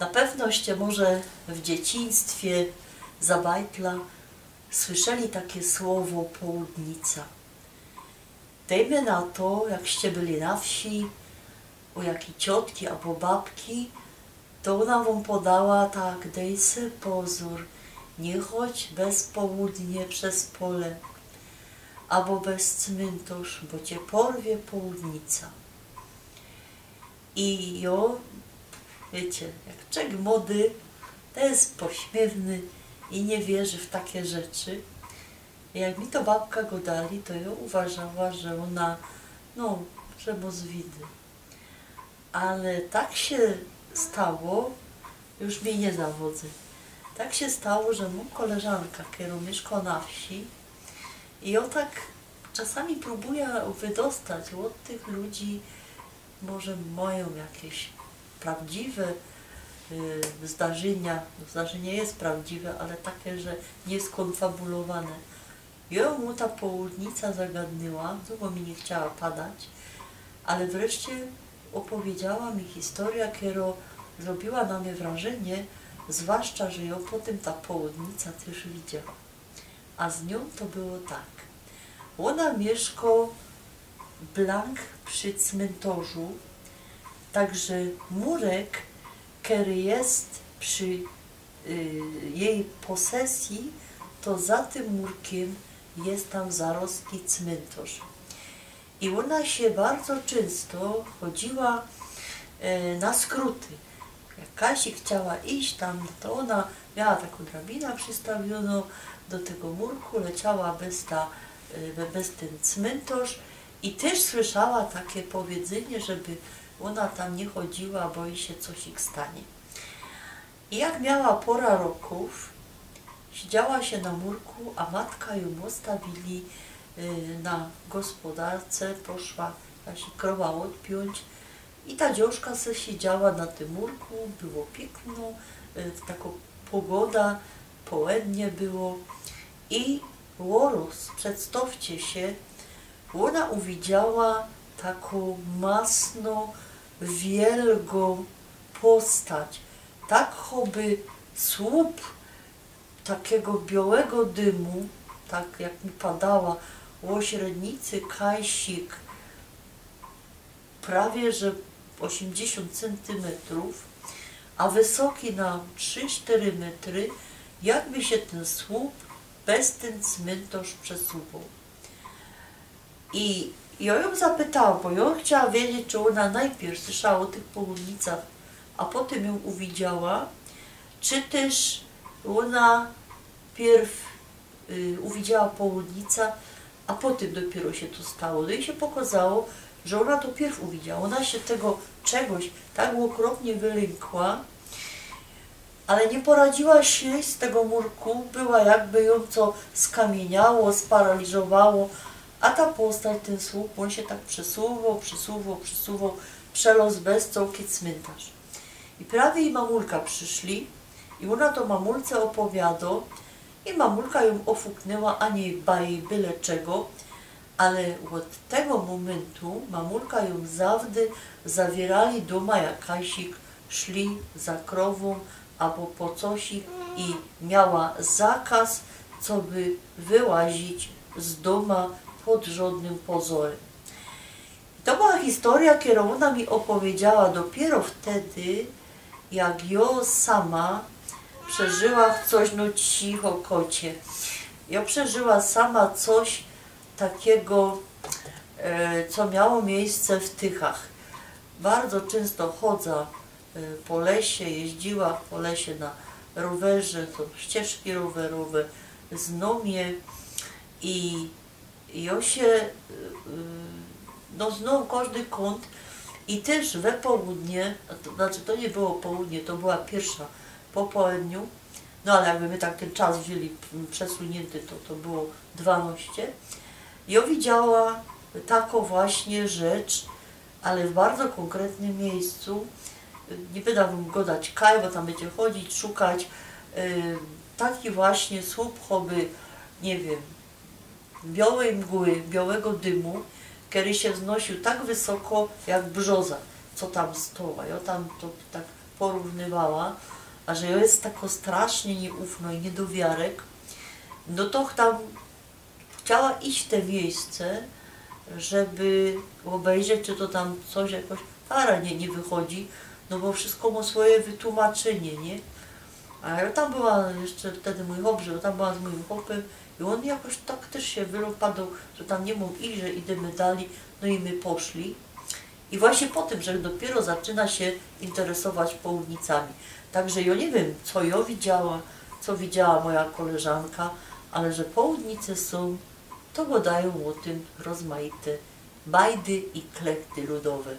Na pewnoście może w dzieciństwie za bajtla słyszeli takie słowo południca. Dejmy na to, jakście byli na wsi, u jakiej ciotki albo babki, to ona wam podała tak, dej se pozór, nie chodź bez południe przez pole, albo bez cmentarz, bo cię porwie południca. I jo, wiecie, jak czek młody, to jest pośmiewny i nie wierzy w takie rzeczy. Jak mi to babka go dali, to ja uważała, że ona, no, że mu. Ale tak się stało, już mnie nie zawodzę, tak się stało, że mu koleżanka, która mieszka na wsi i ją tak czasami próbuje wydostać od tych ludzi, może mają jakieś prawdziwe y, zdarzenia, zdarzenie jest prawdziwe, ale takie, że nie skonfabulowane. Ją mu ta południca zagadnęła, długo mi nie chciała padać, ale wreszcie opowiedziała mi historia, która zrobiła na mnie wrażenie, zwłaszcza, że ją potem ta południca też widziała. A z nią to było tak. Ona mieszka blank przy cmentarzu, także murek, który jest przy y, jej posesji, to za tym murkiem jest tam zarostki cmentarz. I ona się bardzo często chodziła e, na skróty. Jak Kasi chciała iść tam, to ona miała taką drabinę przystawioną do tego murku, leciała bez, ta, e, bez ten cmentarz i też słyszała takie powiedzenie, żeby ona tam nie chodziła, bo jej się coś ich stanie. I jak miała pora roków, siedziała się na murku, a matka ją ostawili y, na gospodarce, poszła jakaś krowa odpiąć i ta dziążka se siedziała na tym murku, było piękno, y, taka pogoda, połednie było i Łoros, przedstawcie się, ona uwidziała taką masno, wielką postać, tak choby słup takiego białego dymu, tak jak mi padała, o średnicy kajsik, prawie że 80 centymetrów, a wysoki na 3-4 metry, jakby się ten słup bez ten cmentarz przesuwał. I ja ją zapytałam, bo ja chciała wiedzieć, czy ona najpierw słyszała o tych południcach, a potem ją uwidziała, czy też ona pierw y, uwidziała południca, a potem dopiero się to stało. No i się pokazało, że ona to pierw uwidziała. Ona się tego czegoś tak okropnie wylękła, ale nie poradziła się z tego murku, była jakby ją co skamieniało, sparaliżowało, a ta postać, ten słup, on się tak przesuwał, przesuwał, przesuwał, przelos bez całkiem cmentarz. I prawie i mamulka przyszli i ona to mamulce opowiada i mamulka ją ofuknęła, a nie byle czego, ale od tego momentu mamulka ją zawdy zawierali doma jak Kasik, szli za krową albo po cosik i miała zakaz, co by wyłazić z doma pod żadnym pozorem. To była historia, którą ona mi opowiedziała dopiero wtedy, jak ją sama przeżyła coś, no cicho kocie. Ja przeżyła sama coś takiego, e, co miało miejsce w Tychach. Bardzo często chodza e, po lesie, jeździła po lesie na rowerze, to ścieżki rowerowe, znomie i ja się, e, no znowu każdy kąt i też we południe, to znaczy to nie było południe, to była pierwsza po południu, no ale jakby my tak ten czas wzięli przesunięty, to to było 12. Ja widziała taką właśnie rzecz, ale w bardzo konkretnym miejscu. Nie będę wam go dać kaj, bo tam będzie chodzić, szukać. Yy, taki właśnie słup choby, nie wiem, białej mgły, białego dymu, który się wznosił tak wysoko jak brzoza, co tam stoła. Ja tam to tak porównywała, a że ja jest tako strasznie nieufno i niedowiarek, no to tam chciała iść w te miejsce, żeby obejrzeć, czy to tam coś jakoś para nie, nie wychodzi, no bo wszystko ma swoje wytłumaczenie, nie? A ja tam była jeszcze wtedy mój chłop, że tam była z moim chłopem i on jakoś tak też się wyropadł, że tam nie mógł iść, że idziemy dalej, no i my poszli. I właśnie po tym, że dopiero zaczyna się interesować południcami. Także ja nie wiem, co ja widziała, co widziała moja koleżanka, ale że południce są, to podają o tym rozmaite bajdy i klechty ludowe.